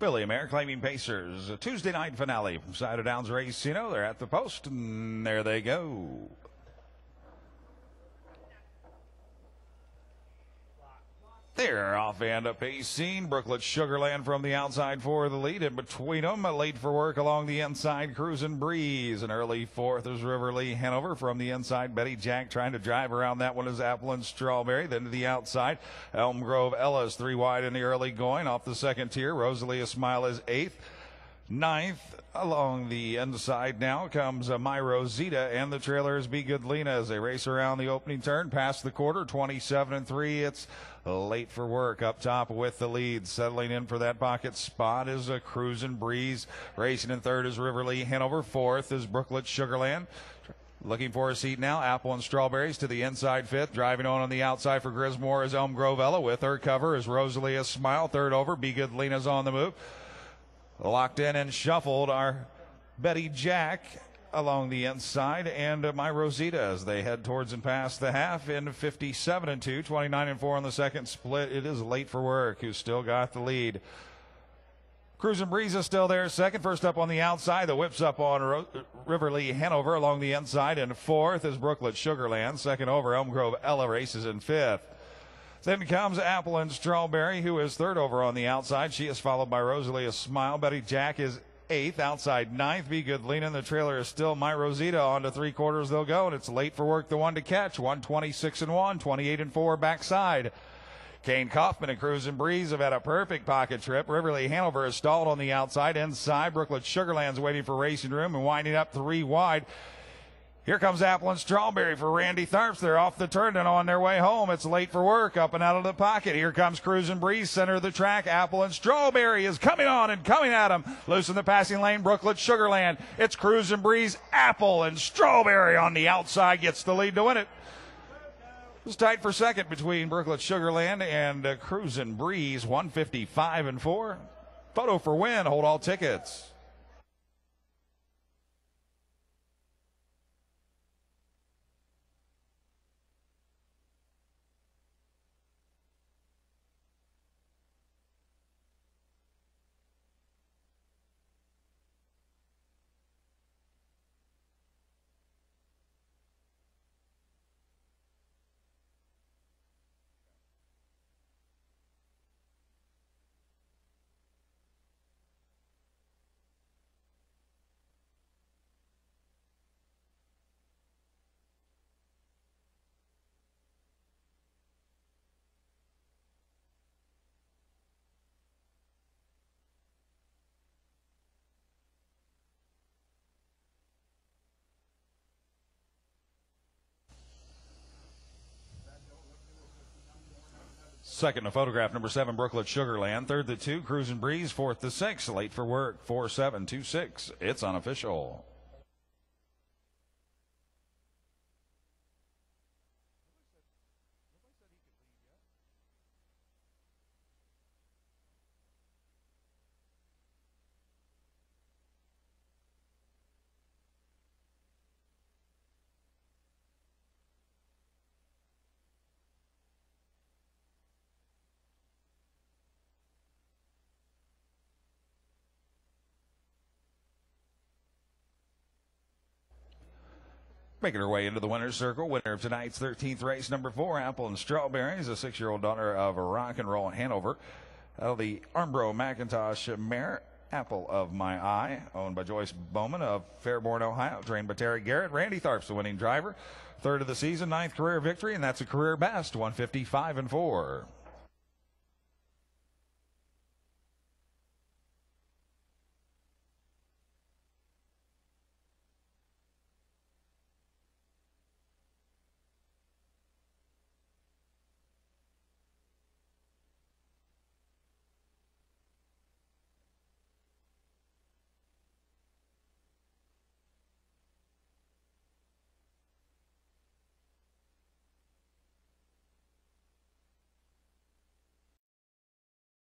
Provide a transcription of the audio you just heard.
Billy Mare claiming Pacers. A Tuesday night finale from of Downs Race. You know, they're at the post, and there they go. They're off and up scene. Brooklet Sugarland from the outside for the lead. In between them, late for work along the inside, Cruising Breeze. An early fourth is Riverly Hanover from the inside. Betty Jack trying to drive around that one is Apple N Strawberry. Then to the outside, Elm Grove Ellis three wide in the early going. Off the second tier, Rosalia Smile is eighth. Ninth along the inside now comes uh, My Rosita and the trailers Be Good Lena as they race around the opening turn past the quarter 27 and 3 it's late for work up top with the lead settling in for that pocket spot is a cruising breeze racing in third is Riverly Hanover fourth is Brooklet Sugarland Looking for a seat now. Apple N Strawberry's to the inside fifth. Driving on on the outside for Grismore is Elm Grove Ella. With her cover is Rosalia Smile. Third over. Be Good Lena's on the move. Locked in and shuffled are Betty Jack along the inside and uh, my Rosita as they head towards and past the half in 57 and 2, 29 and 4 on the second split. It is late for work, who still got the lead. Cruising Breeze is still there. Second, first up on the outside. The whips up on Ro- Riverly Hanover along the inside. And fourth is Brooklet Sugarland. Second over Elm Grove Ella races in fifth. Then comes Apple N Strawberry, who is third over on the outside. She is followed by Rosalia Smile. Betty Jack is eighth, outside ninth. Be Good Lena. The trailer is still My Rosita. On to three quarters they'll go, and it's late for work. The one to catch. 126 and 1, 28 and 4 backside. Kane Kaufman and Cruising Breeze have had a perfect pocket trip. Riverly Hanover is stalled on the outside. Inside, Brooklyn Sugarland's waiting for racing room and winding up three wide. Here comes Apple N Strawberry for Randy Tharps. They're off the turn and on their way home. It's late for work, up and out of the pocket. Here comes Cruising Breeze, center of the track. Apple N Strawberry is coming on and coming at him. Loose in the passing lane, Brooklet Sugarland. It's Cruising Breeze, Apple N Strawberry on the outside gets the lead to win it. It's tight for second between Brooklet Sugarland and uh, Cruising Breeze, 155 and 4. Photo for win, hold all tickets. Second to photograph number seven, Brooklet Sugarland. Third the two, Cruising Breeze. Fourth the six, late for work, four seven two six. It's unofficial. Making her way into the winner's circle, winner of tonight's 13th race, number four, Apple N Strawberry's, a six-year-old daughter of a Rocknroll Hanover. Of the Armbro McIntosh mare, Apple of My Eye, owned by Joyce Bowman of Fairborn, Ohio, trained by Tara Garrett. Randy Tharps, the winning driver. Third of the season, ninth career victory, and that's a career best, 155 and 4.